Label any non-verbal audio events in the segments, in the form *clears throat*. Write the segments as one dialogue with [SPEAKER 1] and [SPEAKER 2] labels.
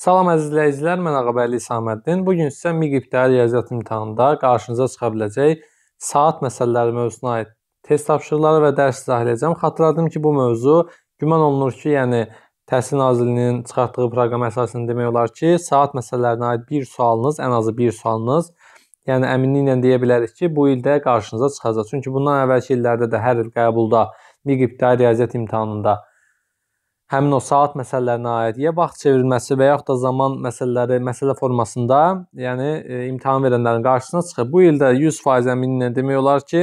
[SPEAKER 1] Salam əziz izləyicilər, mən Ağabəyli Saməddin. Bu gün sizə MİQ İbtidai Riyaziyyat imtahanında qarşınıza çıxa biləcək saat məsələləri mövzusuna aid test tapşırıqları və dərs izah edəcəm. Xatırladım ki, bu mövzu güman olunur ki, yəni Təhsil Nazirliyinin çıxartdığı proqram əsasında demək olar ki, saat məsələlərinə aid bir sualınız, ən azı bir sualınız, yəni əminliklə deyə bilərik ki, bu ildə qarşınıza çıxacaq. Çünki bundan əvvəlki illərdə də hər il qəbulda MİQ İbtidai Riyaziyyat imtahanında həmin o saat məsələlərinə aid ya vaxt çevrilməsi və yaxud da zaman məsələləri məsələ formasında, yəni e, imtahan verənlərin qarşısına çıxır. Bu ildə 100% əminliklə demək olar ki,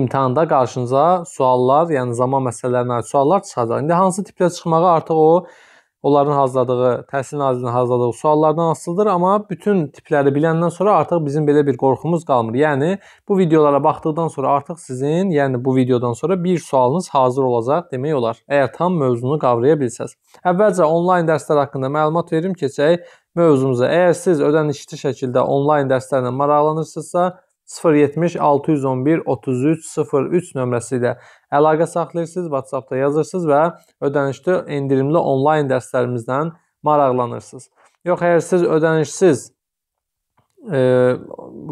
[SPEAKER 1] imtahanda qarşınıza suallar, yəni zaman məsələlərinə aid suallar çıxacaq. İndi hansı tiplə çıxmağı artıq o onların hazırladığı, Təhsil Nazirliyinin hazırladığı suallardan asılıdır, amma bütün tipləri biləndən sonra artıq bizim belə bir qorxumuz qalmır. Yəni bu videolara baxdıqdan sonra artıq sizin, yəni bu videodan sonra bir sualınız hazır olacaq demək olar. Əgər tam mövzunu qavraya bilsəz. Əvvəlcə onlayn dərslər haqqında məlumat verim keçək mövzumuza. Əgər siz ödənişli şəkildə onlayn dərslərlə maraqlanırsınızsa, 070 611 33 03 nömrəsi ilə əlaqə saxlayırsınız, WhatsApp-da yazırsınız və ödənişli endirimli onlayn dərslərimizdən maraqlanırsınız. Yox, əgər siz ödənişsiz e,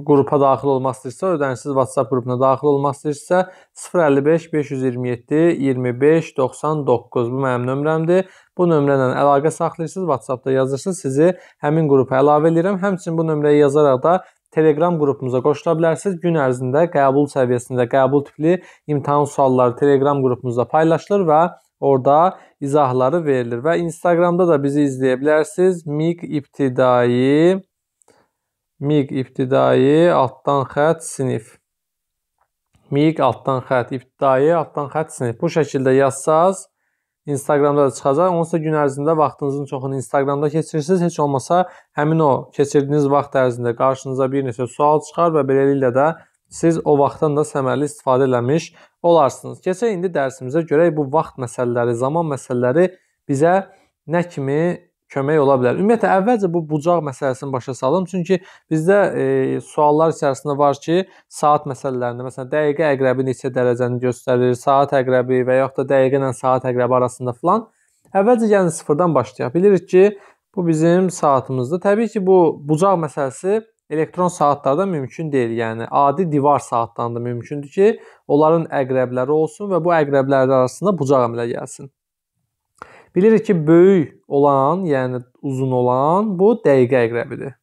[SPEAKER 1] qrupa daxil olmaq istəyirsə, ödənişsiz WhatsApp qrupuna daxil olmaq istəyirsə 055 527 25 99 bu mənim nömrəmdir. Bu nömrə ilə əlaqə saxlayırsınız, WhatsApp-da yazırsınız, sizi həmin qrupa əlavə edirəm. Həmçinin bu nömrəyə yazaraq da Telegram qrupumuza qoşula bilərsiniz. Gün ərzində qəbul səviyyəsində qəbul tipli imtahan sualları Telegram qrupumuzda paylaşılır və orada izahları verilir və Instagramda da bizi izləyə bilərsiniz. MİQ ibtidai MİQ ibtidai altdan xətt sinif. MİQ altdan xətt ibtidai altdan xətt sinif. Bu şəkildə yazsaz Instagramda da çıxacaq. Onsuz da gün ərzində vaxtınızın çoxunu Instagramda keçirirsiniz. Heç olmasa həmin o keçirdiyiniz vaxt ərzində qarşınıza bir neçə sual çıxar və beləliklə də siz o vaxtdan da səmərəli istifadə eləmiş olarsınız. Keçək indi dərsimizə görək bu vaxt məsələləri, zaman məsələləri bizə nə kimi kömək ola bilər. Ümumiyyətlə əvvəlcə bu bucaq məsələsini başa salım. Çünki bizdə e, suallar içərisində var ki, saat məsələlərində məsələn dəqiqə əqrəbi neçə dərəcəni göstərir, saat əqrəbi və yaxud da dəqiqə ilə saat əqrəbi arasında filan. Əvvəlcə gəlin sıfırdan başlayaq. Bilirik ki, bu bizim saatımızdır. Təbii ki, bu bucaq məsələsi elektron saatlarda mümkün deyil. Yəni adi divar saatlarında mümkündür ki, onların əqrəbləri olsun və bu əqrəblər arasında bucaq əmələ gəlsin. Bilirik ki, böyük olan, yəni uzun olan bu dəqiqə əqrəbidir.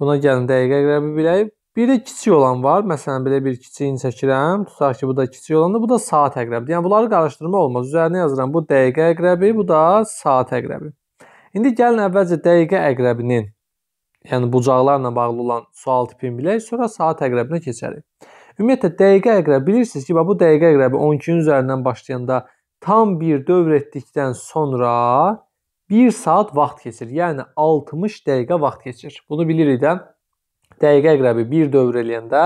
[SPEAKER 1] Buna gəlin dəqiqə əqrəbi bilək. Bir də kiçik olan var. Məsələn, belə bir kiçiyini çəkirəm. Tutaq ki, bu da kiçik olandır. Bu da saat əqrəbidir. Yəni bunları qarışdırma olmaz. Üzərinə yazıram. Bu dəqiqə əqrəbi, bu da saat əqrəbi. İndi gəlin əvvəlcə dəqiqə əqrəbinin, yəni bucaqlarla bağlı olan sual tipini bilək, sonra saat əqrəbinə keçərik. Ümumiyyətlə dəqiqə əqrəbi bilirsiniz ki, bu dəqiqə əqrəbi 12-nin üzərindən başlayanda tam bir dövr etdikdən sonra 1 saat vaxt keçir. Yəni 60 dəqiqə vaxt keçir. Bunu bilirik də. Dəqiqə əqrəbi 1 dövr eləyəndə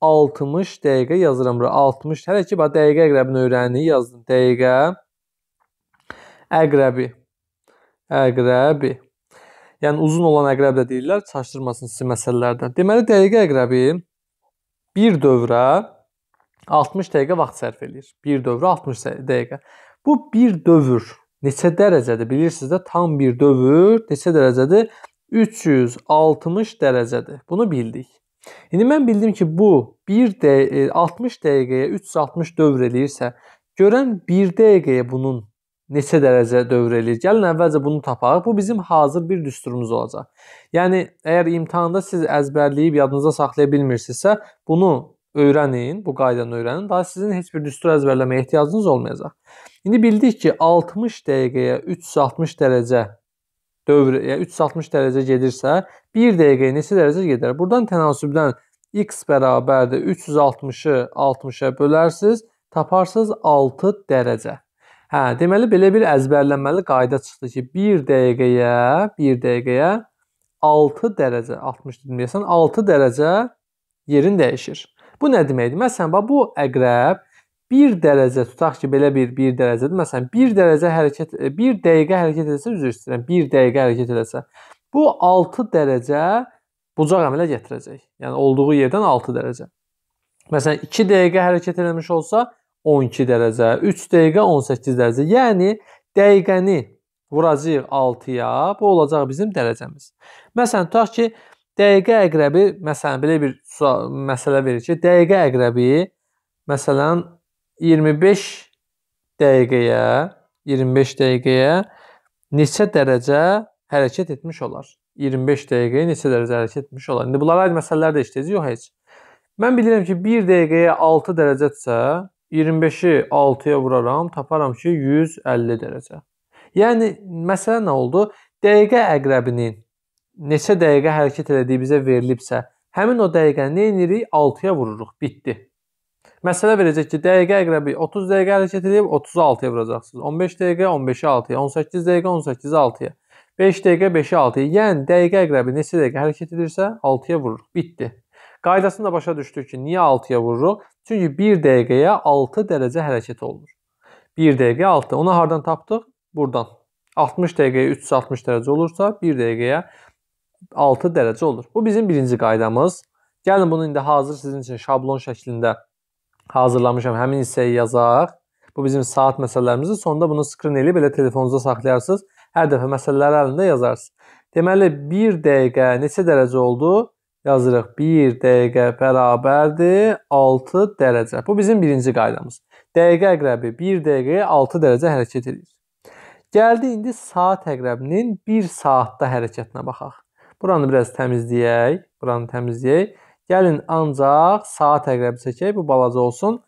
[SPEAKER 1] 60 dəqiqə yazıram bura. 60. Hələ ki bax dəqiqə əqrəbini öyrənirik, yazdım. Dəqiqə əqrəbi. Əqrəbi. Yəni uzun olan əqrəb də deyirlər, çaşdırmasın sizi məsələlərdən. Deməli dəqiqə əqrəbi bir dövrə 60 dəqiqə vaxt sərf eləyir. Bir dövrə 60 dəqiqə. Bu bir dövr neçə dərəcədir bilirsiniz də? Tam bir dövr neçə dərəcədir? 360 dərəcədir. Bunu bildik. İndi mən bildim ki, bu 1 də 60 dəqiqəyə 360 dövr eləyirsə, görən 1 dəqiqəyə bunun neçə dərəcə dövr eləyir? Gəlin əvvəlcə bunu tapaq. Bu bizim hazır bir düsturumuz olacaq. Yəni əgər imtahanda siz əzbərləyib yadınıza saxlaya bilmirsinizsə, bunu öyrənin, bu qaydanı öyrənin. Daha sizin heç bir düstur əzbərləməyə ehtiyacınız olmayacaq. İndi bildik ki, 60 dəqiqəyə 360 dərəcə dövr, yəni 360 dərəcə gedirsə, 1 dəqiqəyə neçə dərəcə gedər? Burdan tənasübdən x bərabərdir 360-ı 60-a bölərsiniz, taparsınız 6 dərəcə. Hə, deməli belə bir əzbərlənməli qayda çıxdı ki, 1 dəqiqəyə, 1 dəqiqəyə 6 dərəcə, 60 deməyəsən, 6 dərəcə yerin dəyişir. Bu nə deməkdir? Məsələn, bax bu əqrəb 1 dərəcə tutaq ki, belə bir 1 dərəcədir. Məsələn, 1 dərəcə hərəkət 1 dəqiqə hərəkət etsə, üzr istəyirəm, 1 dəqiqə hərəkət etsə, bu 6 dərəcə bucaq əmələ gətirəcək. Yəni olduğu yerdən 6 dərəcə. Məsələn, 2 dəqiqə hərəkət etmiş olsa 12 dərəcə, 3 dəqiqə 18 dərəcə. Yəni dəqiqəni vuracağıq 6-ya. Bu olacaq bizim dərəcəmiz. Məsələn, tutaq ki, dəqiqə əqrəbi, məsələn, belə bir məsələ verir ki, dəqiqə əqrəbi məsələn 25 dəqiqəyə, 25 dəqiqəyə neçə dərəcə hərəkət etmiş olar? 25 dəqiqəyə neçə dərəcə hərəkət etmiş olar? İndi bunlara aid məsələlər də işləyəcəyik, yox heç. Mən bilirəm ki, 1 dəqiqəyə 6 dərəcədirsə, 25-i 6-ya vuraram, taparam ki, 150 dərəcə. Yəni məsələ nə oldu? Dəqiqə əqrəbinin neçə dəqiqə hərəkət elədiyi bizə verilibsə, həmin o dəqiqəni nə edirik? 6-ya vururuq. Bitdi. Məsələ verəcək ki, dəqiqə əqrəbi 30 dəqiqə hərəkət edib 30-u 6-ya vuracaqsınız. 15 dəqiqə 15-i 6-ya, 18 dəqiqə 18-i 6-ya. 5 dəqiqə 5-i 6-ya. Yəni dəqiqə əqrəbi neçə dəqiqə hərəkət edirsə, 6-ya vururuq. Bitdi. Qaydasını da başa düşdük ki, niyə 6-ya vururuq? Çünki 1 dəqiqəyə 6 dərəcə hərəkət olunur. 1 dəqiqə 6. Onu hardan tapdıq? Burdan. 60 dəqiqəyə 360 dərəcə olursa, 1 dəqiqəyə 6 dərəcə olur. Bu bizim birinci qaydamız. Gəlin bunu indi hazır sizin üçün şablon şəklində hazırlamışam. Həmin hissəyi yazaq. Bu bizim saat məsələlərimizdir. Sonda bunu skrin eləyib elə telefonunuzda saxlayarsınız. Hər dəfə məsələləri əlində yazarsınız. Deməli 1 dəqiqə neçə dərəcə oldu? yazırıq 1 dəqiqə bərabərdir 6 dərəcə. Bu bizim birinci qaydamız. Dəqiqə əqrəbi 1 dəqiqəyə 6 dərəcə hərəkət edir. Gəldi indi saat əqrəbinin 1 saatda hərəkətinə baxaq. Buranı biraz təmizləyək. Buranı təmizləyək. Gəlin ancaq saat əqrəbi çəkək. Bu balaca olsun.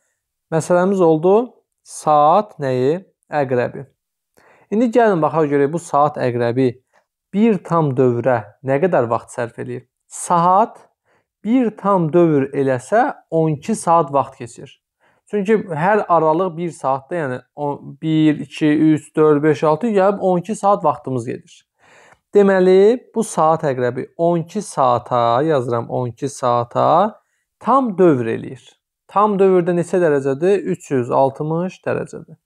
[SPEAKER 1] Məsələmiz oldu saat nəyi? Əqrəbi. İndi gəlin baxaq görək bu saat əqrəbi bir tam dövrə nə qədər vaxt sərf eləyir? saat bir tam dövr eləsə 12 saat vaxt keçir. Çünki hər aralıq 1 saatda, yəni 1, 2, 3, 4, 5, 6 gəlib 12 saat vaxtımız gedir. Deməli, bu saat əqrəbi 12 saata, yazıram 12 saata tam dövr eləyir. Tam dövrdə neçə dərəcədir? 360 dərəcədir.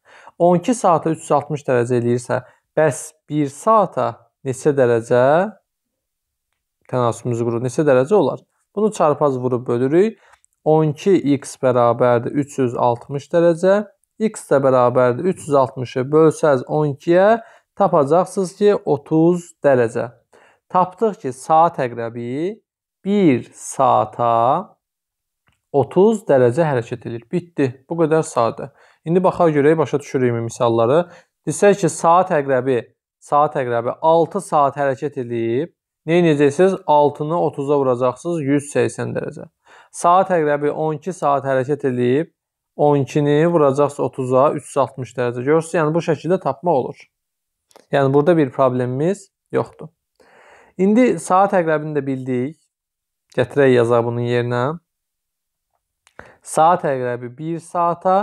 [SPEAKER 1] 12 saata 360 dərəcə eləyirsə, bəs 1 saata neçə dərəcə tənasübümüz qurur. Neçə dərəcə olar? Bunu çarpaz vurub bölürük. 12x bərabərdir 360 dərəcə. x də bərabərdir 360-ı bölsəz 12-yə tapacaqsınız ki 30 dərəcə. Tapdıq ki, saat əqrəbi 1 saata 30 dərəcə hərəkət edir. Bitdi. Bu qədər sadə. İndi baxaq görək, başa düşürükmü misalları. Desək ki, saat əqrəbi saat əqrəbi 6 saat hərəkət edib Nə edəcəksiniz? 6-nı 30-a vuracaqsınız 180 dərəcə. Saat əqrəbi 12 saat hərəkət edib 12-ni vuracaqsınız 30-a 360 dərəcə. Görürsüz, yəni bu şəkildə tapmaq olur. Yəni burada bir problemimiz yoxdur. İndi saat əqrəbini də bildik. Gətirək yazaq bunun yerinə. Saat əqrəbi 1 saata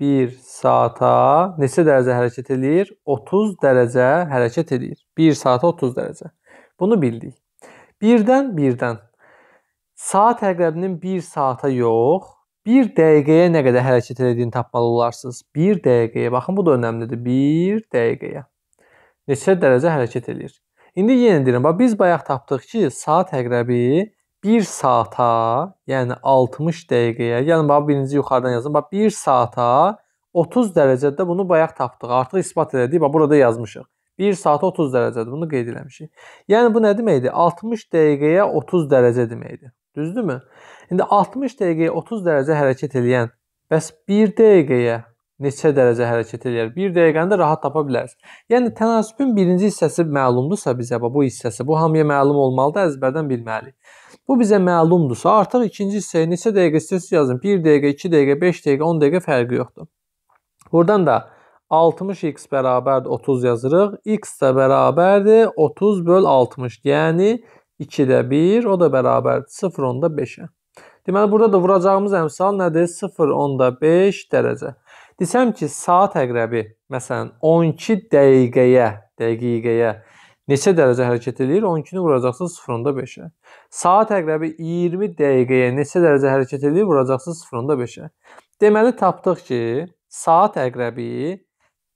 [SPEAKER 1] 1 saata neçə dərəcə hərəkət edir? 30 dərəcə hərəkət edir. 1 saata 30 dərəcə. Bunu bildik. Birdən birdən saat əqrəbinin 1 saata yox, 1 dəqiqəyə nə qədər hərəkət etdiyini tapmalı olarsınız. 1 dəqiqəyə, baxın bu da önəmlidir. 1 dəqiqəyə neçə dərəcə hərəkət edir. İndi yenə deyirəm, bax biz bayaq tapdıq ki, saat əqrəbi 1 saata, yəni 60 dəqiqəyə, yəni bax birinci yuxarıdan yazın. Bax 1 saata 30 dərəcədə bunu bayaq tapdıq. Artıq isbat elədik. Bax burada yazmışıq. 1 saata 30 dərəcədir. Bunu qeyd eləmişik. Yəni bu nə deməkdir? 60 dəqiqəyə 30 dərəcə deməkdir. Düzdürmü? İndi 60 dəqiqəyə 30 dərəcə hərəkət eləyən bəs 1 dəqiqəyə neçə dərəcə hərəkət eləyər? 1 dəqiqəni də rahat tapa bilərsiniz. Yəni tənasübün birinci hissəsi məlumdursa bizə bu hissəsi, bu hamıya məlum olmalıdır, əzbərdən bilməliyik. Bu bizə məlumdursa, artıq ikinci hissəyə neçə dəqiqə istəyirsiniz yazın. 1 dəqiqə, 2 dəqiqə, 5 dəqiqə, 10 dəqiqə fərqi yoxdur. Buradan da 60x bərabərdir 30 yazırıq. x də bərabərdir 30 böl 60. Yəni 2-də 1, o da bərabərdir 0.5-ə. Deməli, burada da vuracağımız əmsal nədir? 0.5 dərəcə. Desəm ki, saat əqrəbi, məsələn, 12 dəqiqəyə, dəqiqəyə neçə dərəcə hərəkət edir? 12-ni vuracaqsınız 0.5-ə. Saat əqrəbi 20 dəqiqəyə neçə dərəcə hərəkət edir? Vuracaqsınız 0.5-ə. Deməli, tapdıq ki, saat əqrəbi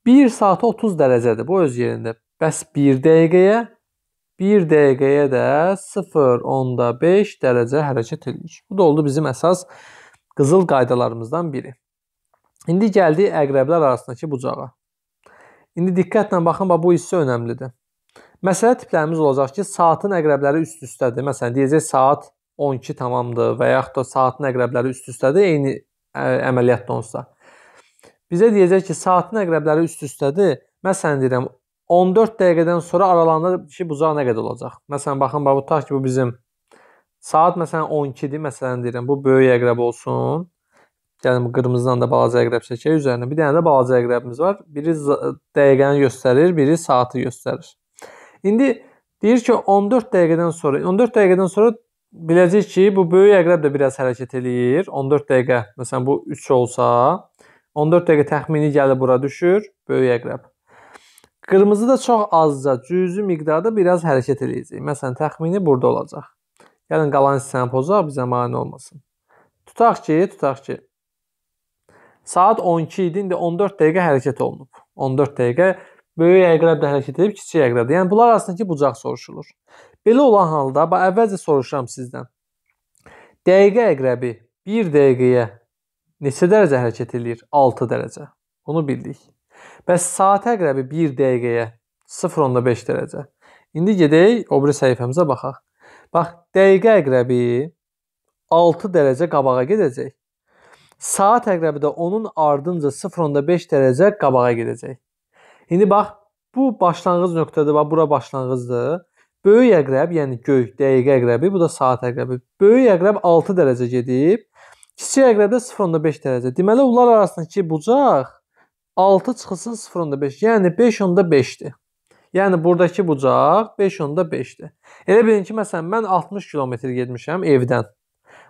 [SPEAKER 1] 1 saata 30 dərəcədir. Bu öz yerində. Bəs 1 dəqiqəyə 1 dəqiqəyə də 0.5 dərəcə hərəkət edir. Bu da oldu bizim əsas qızıl qaydalarımızdan biri. İndi gəldik əqrəblər arasındakı bucağa. İndi diqqətlə baxın, bax bu hissə önəmlidir. Məsələ tiplərimiz olacaq ki, saatın əqrəbləri üst-üstədir. Məsələn, deyəcək saat 12 tamamdır və yaxud da saatın əqrəbləri üst-üstədir, eyni əməliyyatda onsa. Bizə deyəcək ki, saatın əqrəbləri üst-üstədir. Məsələn deyirəm 14 dəqiqədən sonra aralarında ki, bucaq nə qədər olacaq? Məsələn, baxın, bax bu tutaq ki, bu bizim saat məsələn 12-dir. Məsələn deyirəm, bu böyük əqrəb olsun. Gəlin qırmızıdan da balaca əqrəb çəkək üzərinə. Bir dənə də balaca əqrəbimiz var. Biri dəqiqəni göstərir, biri saatı göstərir. İndi deyir ki, 14 dəqiqədən sonra, 14 dəqiqədən sonra biləcək ki, bu böyük əqrəb də biraz hərəkət eləyir. 14 dəqiqə, məsələn bu 3 olsa, 14 dəqiqə təxmini gəlib bura düşür, böyük əqrəb. Qırmızı da çox azca, cüzi miqdarda biraz hərəkət eləyəcək. Məsələn, təxmini burada olacaq. Gəlin qalan hissəni pozaq, bizə mane olmasın. Tutaq ki, tutaq ki, Saat 12 idi, indi 14 dəqiqə hərəkət olunub. 14 dəqiqə böyük əqrəb də hərəkət edib, kiçik əqrəb də. Yəni bunlar arasındakı bucaq soruşulur. Belə olan halda, bax əvvəlcə soruşuram sizdən. Dəqiqə əqrəbi 1 dəqiqəyə neçə dərəcə hərəkət eləyir? 6 dərəcə. Bunu bildik. Bəs saat əqrəbi 1 dəqiqəyə 0.5 dərəcə. İndi gedək o biri səhifəmizə baxaq. Bax, dəqiqə əqrəbi 6 dərəcə qabağa gedəcək. Saat əqrəbi də onun ardınca 0.5 dərəcə qabağa gedəcək. İndi bax, bu başlanğıc nöqtədir, bax bura başlanğıcdır. Böyük əqrəb, yəni göy dəqiqə əqrəbi, bu da saat əqrəbi. Böyük əqrəb 6 dərəcə gedib, kiçik əqrəb də 0.5 dərəcə. Deməli onlar arasındakı bucaq 6 çıxılsın 0.5, yəni 5.5-dir. Yəni burdakı bucaq 5.5-dir. Elə bilin ki, məsələn mən 60 kilometr getmişəm evdən.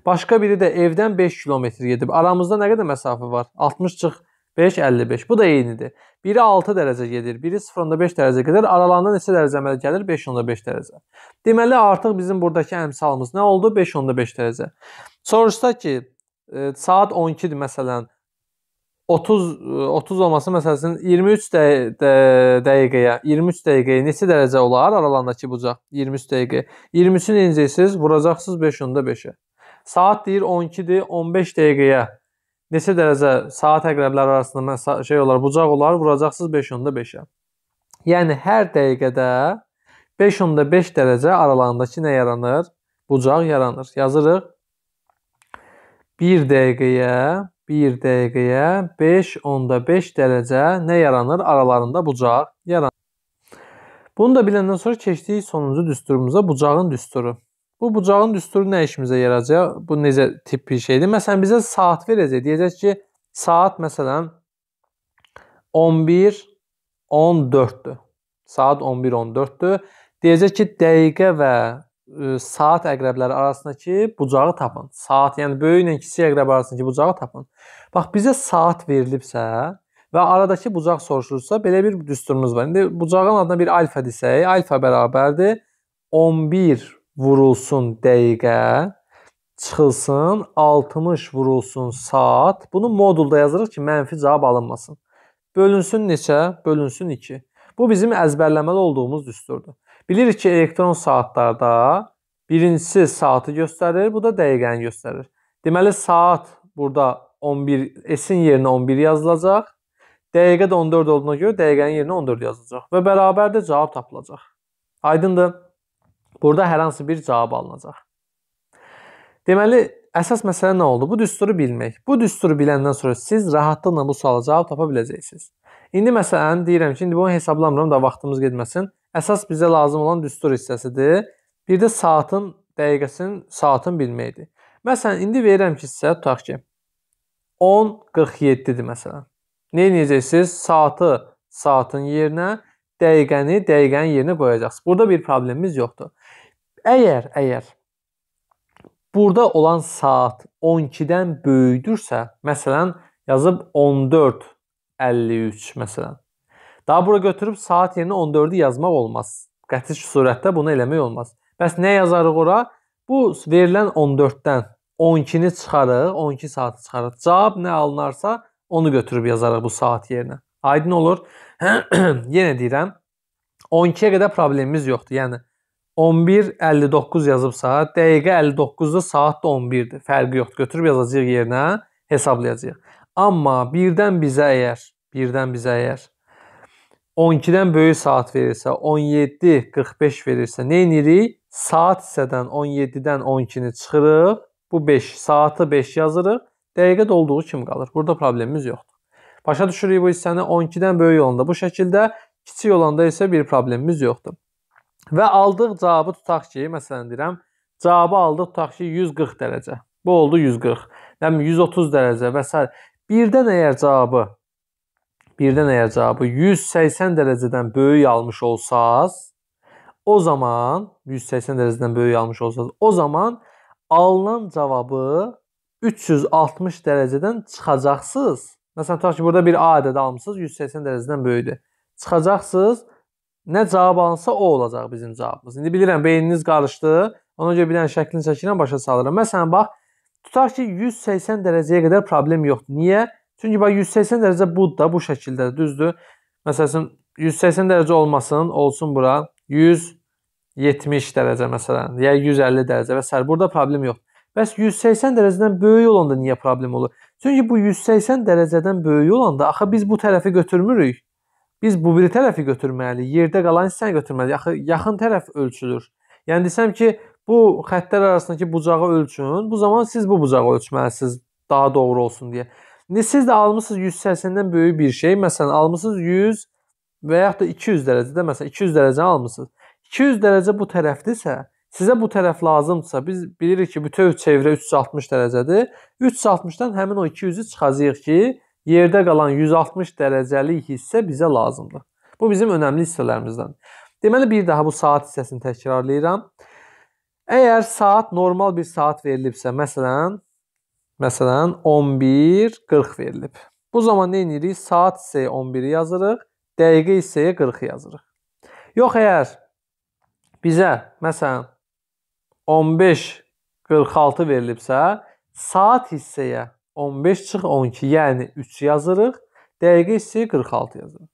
[SPEAKER 1] Başqa biri də evdən 5 kilometr gedib. Aramızda nə qədər məsafə var? 60 çıx 5 55. Bu da eynidir. Biri 6 dərəcə gedir, biri 0.5 dərəcə gedir. Aralarında neçə dərəcə əməl gəlir? 5.5 dərəcə. Deməli artıq bizim burdakı əmsalımız nə oldu? 5.5 dərəcə. Soruşsa ki, e, saat 12-dir məsələn. 30 30 olması məsələn 23 də, də, dəqiqəyə, 23 dəqiqəyə neçə dərəcə olar aralarındakı bucaq? 23 dəqiqə. 23-ü necəsiz? Vuracaqsınız 5.5-ə. Saat deyir 12-dir, 15 dəqiqəyə neçə dərəcə saat əqrəbləri arasında şey olar, bucaq olar, vuracaqsınız 5.5-ə. Yəni hər dəqiqədə 5.5 dərəcə aralığındakı nə yaranır? Bucaq yaranır. Yazırıq. 1 dəqiqəyə 1 dəqiqəyə 5.5 dərəcə nə yaranır? Aralarında bucaq yaranır. Bunu da biləndən sonra keçdik sonuncu düsturumuza, bucağın düsturu. Bu bucağın düsturu nə işimizə yarayacaq? Bu necə tip bir şeydir? Məsələn, bizə saat verəcək. Deyəcək ki, saat məsələn 11 14-dür. Saat 11 14-dür. Deyəcək ki, dəqiqə və ə, e, saat əqrəbləri arasındakı bucağı tapın. Saat, yəni böyük ilə kiçik əqrəb arasındakı bucağı tapın. Bax, bizə saat verilibsə və aradakı bucaq soruşulursa, belə bir düsturumuz var. İndi bucağın adına bir alfa desək, alfa bərabərdir 11 vurulsun dəqiqə, çıxılsın 60 vurulsun saat. Bunu modulda yazırıq ki, mənfi cavab alınmasın. Bölünsün neçə? Bölünsün 2. Bu bizim əzbərləməli olduğumuz düsturdur. Bilirik ki, elektron saatlarda birincisi saatı göstərir, bu da dəqiqəni göstərir. Deməli saat burada 11 S-in yerinə 11 yazılacaq. Dəqiqə də 14 olduğuna görə dəqiqənin yerinə 14 yazılacaq və bərabər də cavab tapılacaq. Aydındır? Burada hər hansı bir cavab alınacaq. Deməli, əsas məsələ nə oldu? Bu düsturu bilmək. Bu düsturu biləndən sonra siz rahatlıqla bu suala cavab tapa biləcəksiniz. İndi məsələn deyirəm ki, indi bunu hesablamıram da vaxtımız getməsin. Əsas bizə lazım olan düstur hissəsidir. Bir də saatın dəqiqəsinin, saatın bilməkdir. Məsələn, indi verirəm ki, sizə tutaq ki 10:47-dir məsələn. Nə edəcəksiniz? Saatı saatın yerinə, dəqiqəni dəqiqənin yerinə qoyacaqsınız. Burada bir problemimiz yoxdur. Əgər, əgər burada olan saat 12-dən böyükdürsə, məsələn, yazıb 14:53 məsələn. Daha bura götürüb saat yerinə 14-ü yazmaq olmaz. Qəti surətdə bunu eləmək olmaz. Bəs nə yazarıq ora? Bu verilən 14-dən 12-ni çıxarıq, 12 saatı çıxarıq. Cavab nə alınarsa, onu götürüb yazarıq bu saat yerinə. Aydın olur? *clears throat* Yenə deyirəm, 12-yə qədər problemimiz yoxdur. Yəni 11:59 yazıbsa, dəqiqə 59-da saat da 11-dir. Fərqi yoxdur. Götürüb yazacağıq yerinə, hesablayacağıq. Amma birdən bizə əgər, birdən bizə əgər 12-dən böyük saat verirsə, 17, 45 verirsə, nə edirik? Saat hissədən 17-dən 12-ni çıxırıq. Bu 5, saatı 5 yazırıq. Dəqiqə dolduğu kimi qalır. Burada problemimiz yoxdur. Başa düşürük bu hissəni 12-dən böyük olanda bu şəkildə, kiçik olanda isə bir problemimiz yoxdur. Və aldıq cavabı tutaq ki, məsələn deyirəm, cavabı aldıq tutaq ki 140 dərəcə. Bu oldu 140. Yəni 130 dərəcə və s. Birdən əgər cavabı birdən əgər cavabı 180 dərəcədən böyük almış olsaz, o zaman 180 dərəcədən böyük almış olsaz, o zaman alınan cavabı 360 dərəcədən çıxacaqsınız. Məsələn, tutaq ki, burada bir A ədədi almısınız, 180 dərəcədən böyükdür. Çıxacaqsınız, nə cavab alınsa o olacaq bizim cavabımız. İndi bilirəm, beyniniz qarışdı. Ona görə bir dənə şəklini çəkirəm, başa salıram. Məsələn, bax, tutaq ki, 180 dərəcəyə qədər problem yoxdur. Niyə? Çünki bax 180 dərəcə bu da bu şəkildə düzdür. Məsələn 180 dərəcə olmasın, olsun bura 170 dərəcə məsələn, ya 150 dərəcə və s. burada problem yoxdur. Bəs 180 dərəcədən böyük olanda niyə problem olur? Çünki bu 180 dərəcədən böyük olanda axı biz bu tərəfi götürmürük. Biz bu biri tərəfi götürməliyik. Yerdə qalan hissəni götürməliyik. Axı yaxın tərəf ölçülür. Yəni desəm ki, bu xəttlər arasındakı bucağı ölçün. Bu zaman siz bu bucağı ölçməlisiniz daha doğru olsun deyə. İndi siz də almısınız 180-dən böyük bir şey. Məsələn, almısınız 100 və yaxud da 200 dərəcədə, məsələn, 200 dərəcəni almısınız. 200 dərəcə bu tərəfdirsə, sizə bu tərəf lazımdırsa, biz bilirik ki, bütöv çevrə 360 dərəcədir. 360-dan həmin o 200-ü çıxacağıq ki, yerdə qalan 160 dərəcəlik hissə bizə lazımdır. Bu bizim önəmli hissələrimizdən. Deməli bir daha bu saat hissəsini təkrarlayıram. Əgər saat normal bir saat verilibsə, məsələn, Məsələn, 11:40 verilib. Bu zaman nə edirik? Saat hissəyə 11-i yazırıq, dəqiqə hissəyə 40-ı yazırıq. Yox, əgər bizə məsələn 15:46 verilibsə, saat hissəyə 15 çıx 12, yəni 3 yazırıq, dəqiqə hissəyə 46 yazırıq.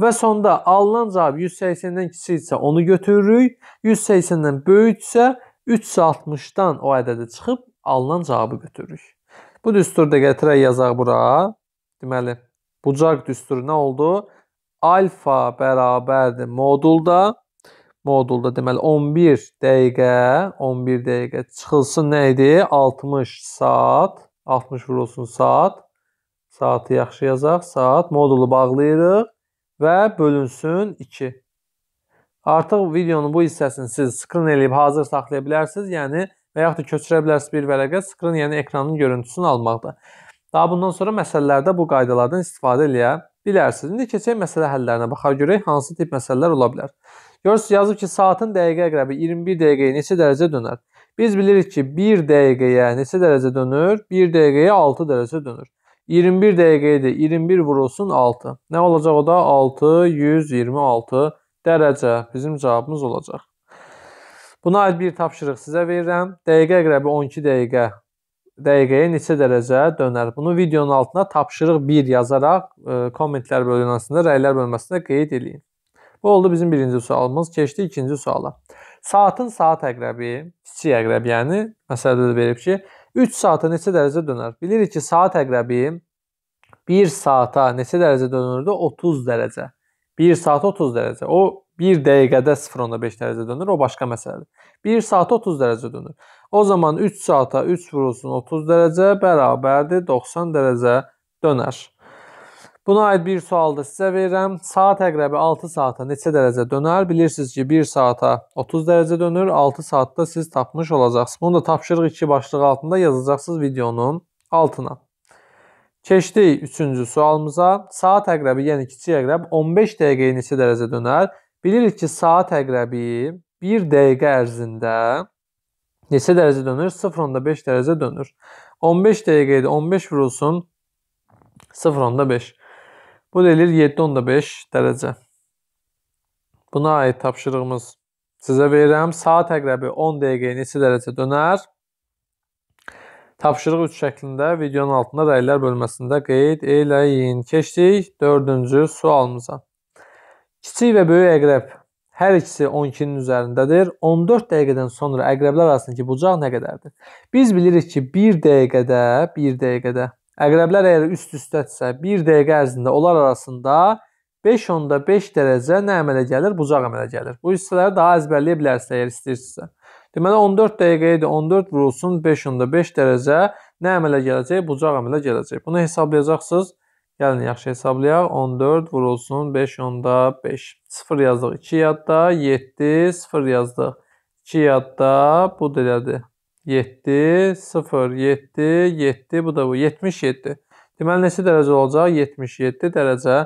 [SPEAKER 1] Və sonda alınan cavab 180-dən kiçiksə onu götürürük, 180-dən böyüksə 360-dan o ədədi çıxıb alınan cavabı götürürük. Bu düsturda gətirək yazaq bura. Deməli, bucaq düsturu nə oldu? Alfa bərabərdir modulda. Modulda deməli 11 dəqiqə, 11 dəqiqə çıxılsın nə idi? 60 saat, 60 vurulsun saat. Saatı yaxşı yazaq. Saat modulu bağlayırıq və bölünsün 2. Artıq videonun bu hissəsini siz skrin eləyib hazır saxlaya bilərsiniz. Yəni və yaxud da köçürə bilərsiniz bir vərəqə, skrin, yəni ekranın görüntüsünü almaqda. Daha bundan sonra məsələlərdə bu qaydalardan istifadə eləyə bilərsiniz. İndi keçək məsələ həllərinə baxaq görək hansı tip məsələlər ola bilər. Görürsüz yazıb ki, saatın dəqiqə əqrəbi 21 dəqiqəyə neçə dərəcə dönər? Biz bilirik ki, 1 dəqiqəyə neçə dərəcə dönür? 1 dəqiqəyə 6 dərəcə dönür. 21 dəqiqəyədir. 21 vurulsun 6. Nə olacaq o da? 6 126 dərəcə bizim cavabımız olacaq. Buna aid bir tapşırıq sizə verirəm. Dəqiqə əqrəbi 12 dəqiqə dəqiqəyə neçə dərəcə dönər? Bunu videonun altına tapşırıq 1 yazaraq e, kommentlər bölməsində, rəylər bölməsində qeyd eləyin. Bu oldu bizim birinci sualımız. Keçdik ikinci suala. Saatın saat əqrəbi, kiçik əqrəb, yəni məsələdə də verib ki, 3 saata neçə dərəcə dönər? Bilirik ki, saat əqrəbi 1 saata neçə dərəcə dönürdü? 30 dərəcə. 1 saat 30 dərəcə. O 1 dəqiqədə 0.5 dərəcə dönür, o başqa məsələdir. 1 saata 30 dərəcə dönür. O zaman 3 saata 3 vurulsun 30 dərəcə bərabərdir 90 dərəcə dönər. Buna aid bir sual da sizə verirəm. Saat əqrəbi 6 saata neçə dərəcə dönər? Bilirsiniz ki, 1 saata 30 dərəcə dönür, 6 saatda siz tapmış olacaqsınız. Bunu da tapşırıq 2 başlığı altında yazacaqsınız videonun altına. Keçdik 3-cü sualımıza. Saat əqrəbi, yəni kiçik əqrəb 15 dəqiqəyə neçə dərəcə dönər? Bilirik ki, saat əqrəbi 1 dəqiqə ərzində neçə dərəcə dönür? 0.5 dərəcə dönür. 15 dəqiqə idi. 15 vurulsun 0.5. Bu da eləyir 7.5 dərəcə. Buna aid tapşırığımız sizə verirəm. Saat əqrəbi 10 dəqiqəyə neçə dərəcə dönər? Tapşırıq 3 şəklində videonun altında rəylər bölməsində qeyd eləyin. Keçdik 4-cü sualımıza. Kiçik və böyük əqrəb hər ikisi 12-nin üzərindədir. 14 dəqiqədən sonra əqrəblər arasındakı bucaq nə qədərdir? Biz bilirik ki, 1 dəqiqədə, 1 dəqiqədə əqrəblər əgər üst-üstədirsə, 1 dəqiqə ərzində onlar arasında 5 onda 5 dərəcə nə əmələ gəlir? Bucaq əmələ gəlir. Bu hissələri daha əzbərləyə bilərsiniz əgər istəyirsinizsə. Deməli 14 dəqiqə idi. 14 vurulsun 5 onda 5 dərəcə nə əmələ gələcək? Bucaq əmələ gələcək. Bunu hesablayacaqsınız. Gəlin yaxşı hesablayaq. 14 vurulsun 5 onda 5. 0 yazdıq 2 yadda, 7 0 yazdıq. 2 yadda, bu da elədir. 7 0 7 7 bu da bu 77. Deməli neçə dərəcə olacaq? 77 dərəcə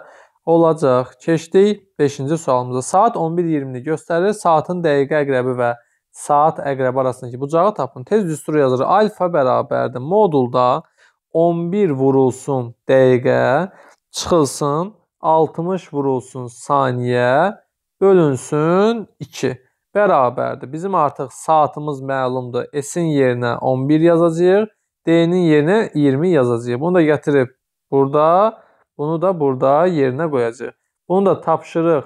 [SPEAKER 1] olacaq. Keçdik 5-ci sualımıza. Saat 11:20-ni göstərir. Saatın dəqiqə əqrəbi və saat əqrəbi arasındakı bucağı tapın. Tez düsturu yazır. Alfa bərabərdir. Modulda 11 vurulsun dəqiqə çıxılsın 60 vurulsun saniyə bölünsün 2 bərabərdir. Bizim artıq saatımız məlumdur. S-in yerinə 11 yazacağıq. D-nin yerinə 20 yazacağıq. Bunu da gətirib burada bunu da burada yerinə qoyacağıq. Bunu da tapşırıq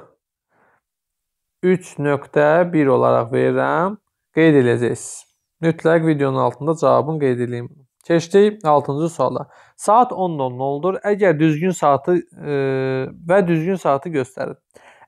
[SPEAKER 1] 3.1 olaraq verirəm. Qeyd edəcəksiniz. Mütləq videonun altında cavabını qeyd edeyim. Keçdik 6-cı suala. Saat 10:00-dur. Əgər düzgün saatı e, və düzgün saatı göstərir.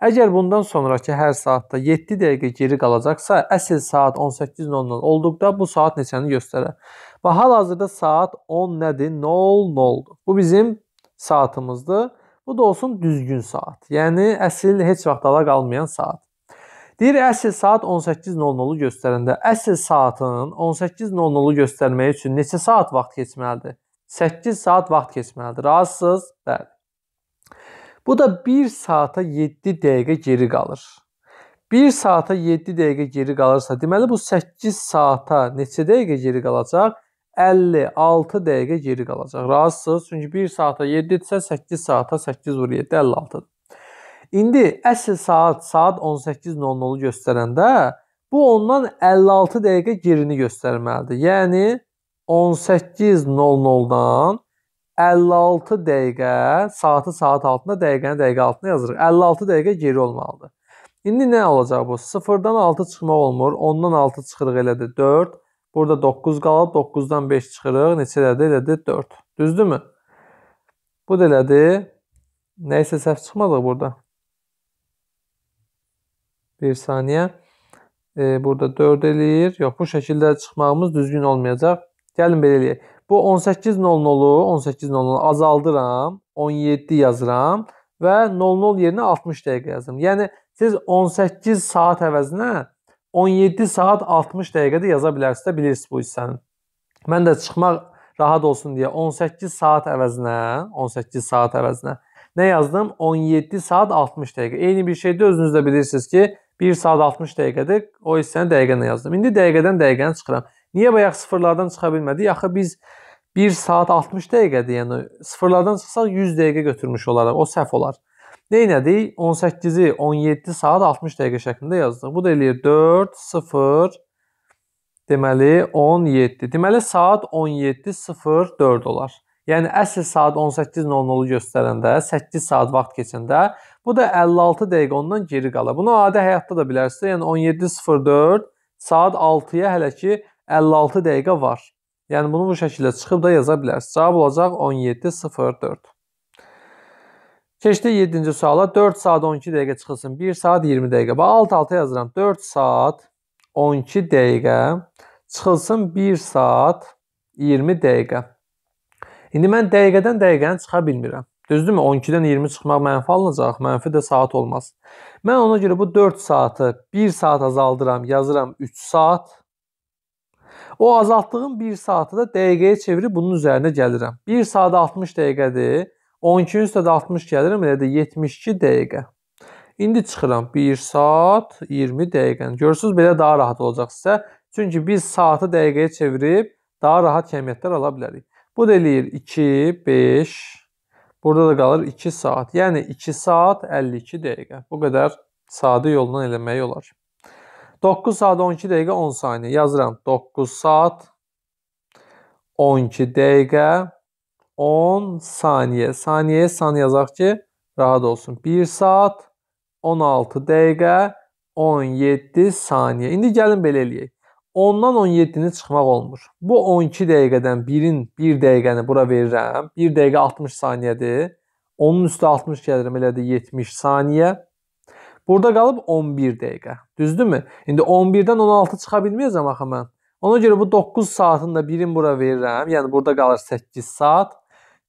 [SPEAKER 1] Əgər bundan sonrakı hər saatda 7 dəqiqə geri qalacaqsa, əsl saat 18:00 olduqda bu saat neçəni göstərər? Və hal-hazırda saat 10 nədir? 00-dur. Bu bizim saatımızdır. Bu da olsun düzgün saat. Yəni əsl heç vaxt ala qalmayan saat. Deyir əsl saat 18:00-u göstərəndə əsl saatın 18:00-u göstərmək üçün neçə saat vaxt keçməlidir? 8 saat vaxt keçməlidir. Razısınız? Bəli. Bu da 1 saata 7 dəqiqə geri qalır. 1 saata 7 dəqiqə geri qalırsa, deməli bu 8 saata neçə dəqiqə geri qalacaq? 56 dəqiqə geri qalacaq. Razısınız? Çünki 1 saata 7-dirsə 8 saata 8 vur 7 56-dır. İndi əsl saat saat 18:00-u göstərəndə bu ondan 56 dəqiqə gerini göstərməlidir. Yəni 18:00-dan 56 dəqiqə saatı saat altında, dəqiqəni dəqiqə altında yazırıq. 56 dəqiqə geri olmalıdır. İndi nə olacaq bu? 0-dan 6 çıxmaq olmur. 10-dan 6 çıxırıq elədir 4. Burada 9 qalıb, 9-dan 5 çıxırıq. Neçə elədi? Elədi 4. Düzdürmü? Bu da elədi. Nəysə səhv çıxmadıq burada. 1 saniyə. E, burada 4 eləyir. Yox, bu şəkildə çıxmağımız düzgün olmayacaq. Gəlin belə eləyək. Bu 18:00-u 18:00 azaldıram, 17 yazıram və 00 yerinə 60 dəqiqə yazıram. Yəni siz 18 saat əvəzinə 17 saat 60 dəqiqədə yaza bilərsiniz də bilirsiniz bu hissəni. Mən də çıxmaq rahat olsun deyə 18 saat əvəzinə, 18 saat əvəzinə nə yazdım? 17 saat 60 dəqiqə. Eyni bir şeydə özünüz də bilirsiniz ki, 1 saat 60 dəqiqədir. O hissəni dəqiqə ilə yazdım. İndi dəqiqədən dəqiqəni çıxıram. Niyə bayaq sıfırlardan çıxa bilmədik? Axı biz 1 saat 60 dəqiqədir. Yəni sıfırlardan çıxsaq 100 dəqiqə götürmüş olaraq. O səhv olar. Neynədik? 18-i 17 saat 60 dəqiqə şəklində yazdıq. Bu da eləyir 4 0 deməli 17. Deməli saat 17:04 olar. Yəni əsl saat 18:00-u göstərəndə 8 saat vaxt keçəndə bu da 56 dəqiqə ondan geri qalır. Bunu adi həyatda da bilərsiniz. Yəni 17:04 saat 6-ya hələ ki 56 dəqiqə var. Yəni bunu bu şəkildə çıxıb da yaza bilərsiniz. Cavab olacaq 17:04. Keçdik 7-ci suala. 4 saat 12 dəqiqə çıxılsın. 1 saat 20 dəqiqə. Bax alt-alta yazıram. 4 saat 12 dəqiqə çıxılsın 1 saat 20 dəqiqə. İndi mən dəqiqədən dəqiqəni çıxa bilmirəm. Düzdürmü? 12-dən 20 çıxmaq mənfi alınacaq, mənfi də saat olmaz. Mən ona görə bu 4 saatı 1 saat azaldıram, yazıram 3 saat. O azaltdığım 1 saatı da dəqiqəyə çevirib bunun üzərinə gəlirəm. 1 saat 60 dəqiqədir. 12-nin üstə də 60 gəlirəm, elə də 72 dəqiqə. İndi çıxıram 1 saat 20 dəqiqəni. Görürsüz belə daha rahat olacaq sizə. Çünki biz saatı dəqiqəyə çevirib daha rahat kəmiyyətlər ala bilərik. Bu da eləyir 2, 5. Burada da qalır 2 saat. Yəni 2 saat 52 dəqiqə. Bu qədər sadə yolla eləmək olar. 9 saat 12 dəqiqə 10 saniyə yazıram. 9 saat 12 dəqiqə 10 saniyə. Saniyəyə saniyə yazaq ki, rahat olsun. 1 saat 16 dəqiqə 17 saniyə. İndi gəlin belə eləyək. 10-dan 17-ni çıxmaq olmur. Bu 12 dəqiqədən 1-in 1 dəqiqəni bura verirəm. 1 dəqiqə 60 saniyədir. 10-un üstə 60 gəlirim elədir 70 saniyə. Burada qalıb 11 dəqiqə. Düzdürmü? İndi 11-dən 16 çıxa bilməyəcəm axı mən. Ona görə bu 9 saatın da birini bura verirəm. Yəni burada qalır 8 saat.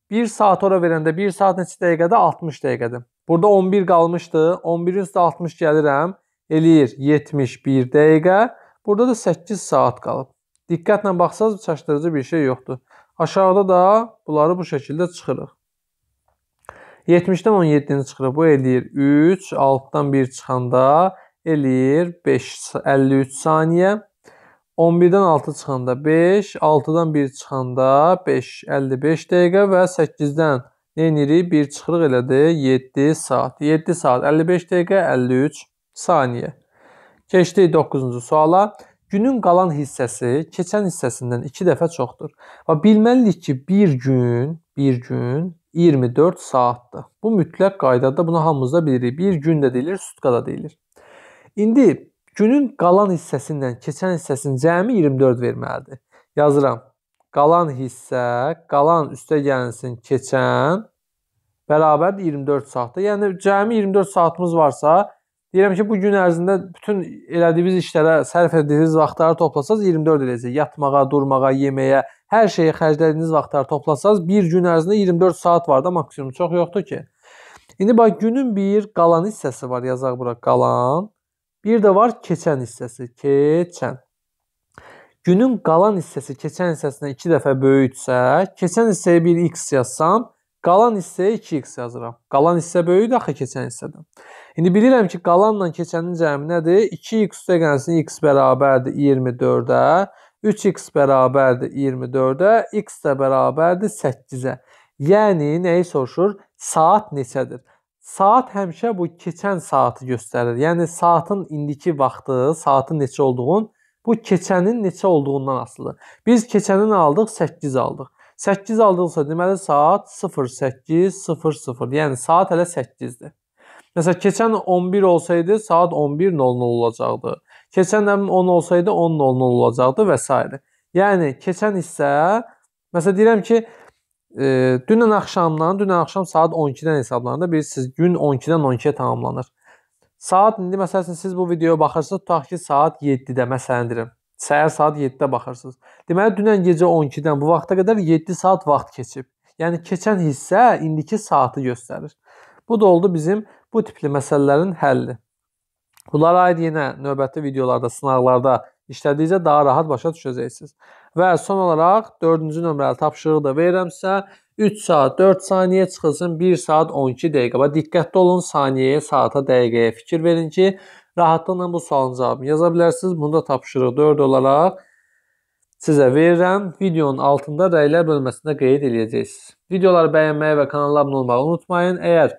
[SPEAKER 1] 1 saat ora verəndə 1 saat neçə dəqiqədə? 60 dəqiqədir. Burada 11 qalmışdı. 11-in üstə 60 gəlirəm. Eləyir 71 dəqiqə. Burada da 8 saat qalıb. Diqqətlə baxsaz çaşdırıcı bir şey yoxdur. Aşağıda da bunları bu şəkildə çıxırıq. 70-dən 17-ni çıxırıq. Bu eləyir 3, 6-dan 1 çıxanda eləyir 5, 53 saniyə. 11-dən 6 çıxanda 5, 6-dan 1 çıxanda 5, 55 dəqiqə və 8-dən nə edirik? 1 çıxırıq elədir 7 saat. 7 saat 55 dəqiqə 53 saniyə. Keçdik 9-cu suala. Günün qalan hissəsi keçən hissəsindən 2 dəfə çoxdur. Və bilməliyik ki, bir gün, bir gün 24 saatdır. Bu mütləq qaydada bunu hamımız da bilirik. Bir gün də deyilir, sutka da deyilir. İndi günün qalan hissəsindən keçən hissəsinin cəmi 24 verməlidir. Yazıram. Qalan hissə, qalan üstə gəlsin keçən bərabərdir 24 saatdır. Yəni cəmi 24 saatımız varsa, Deyirəm ki, bu gün ərzində bütün elədiyiniz işlərə sərf etdiyiniz vaxtları toplasaz 24 eləyəcək. Yatmağa, durmağa, yeməyə, hər şeyə xərclədiyiniz vaxtları toplasaz bir gün ərzində 24 saat var da maksimum. Çox yoxdur ki. İndi bax günün bir qalan hissəsi var, yazaq bura qalan. Bir də var keçən hissəsi, keçən. Günün qalan hissəsi keçən hissəsindən 2 dəfə böyüksə, keçən hissəyə bir x yazsam, qalan hissəyə 2x yazıram. Qalan hissə böyükdür axı keçən hissədən. İndi bilirəm ki, qalanla keçənin cəmi nədir? 2x üstə gəlsin x bərabərdir 24-ə, 3x bərabərdir 24-ə, x də bərabərdir 8-ə. Yəni nəyi soruşur? Saat neçədir? Saat həmişə bu keçən saatı göstərir. Yəni saatın indiki vaxtı, saatın neçə olduğun bu keçənin neçə olduğundan asılıdır. Biz keçənin aldıq, 8 aldıq. 8 aldıqsa deməli saat 08:00. Yəni saat hələ 8-dir. Məsələn, keçən 11 olsaydı saat 11:00 olacaqdı. Keçən həmin 10 olsaydı 10:00 olacaqdı və s. Yəni keçən hissə məsələn deyirəm ki, e, dünən axşamdan, dünən axşam saat 12-dən hesablananda bilirsiniz, gün 12-dən 12-yə tamamlanır. Saat indi məsələn siz bu videoya baxırsınız, tutaq ki, saat 7-də məsələn deyirəm. Səhər saat 7-də baxırsınız. Deməli dünən gecə 12-dən bu vaxta qədər 7 saat vaxt keçib. Yəni keçən hissə indiki saatı göstərir. Bu da oldu bizim bu tipli məsələlərin həlli. Bunlara aid yenə növbəti videolarda, sınaqlarda işlədikcə daha rahat başa düşəcəksiniz. Və son olaraq 4-cü nömrəli tapşırığı da verirəm sizə. 3 saat 4 saniyə çıxılsın 1 saat 12 dəqiqə. Və diqqətli olun saniyəyə, saata, dəqiqəyə fikir verin ki, rahatlıqla bu sualın cavabını yaza bilərsiniz. Bunda tapşırıq 4 olaraq sizə verirəm. Videonun altında rəylər bölməsində qeyd edəcəksiniz. Videoları bəyənməyi və kanala abunə olmağı unutmayın. Əgər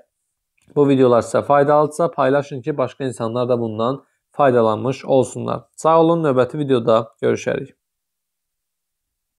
[SPEAKER 1] Bu videolar sizə faydalıdırsa paylaşın ki, başqa insanlar da bundan faydalanmış olsunlar. Sağ olun, növbəti videoda görüşərik.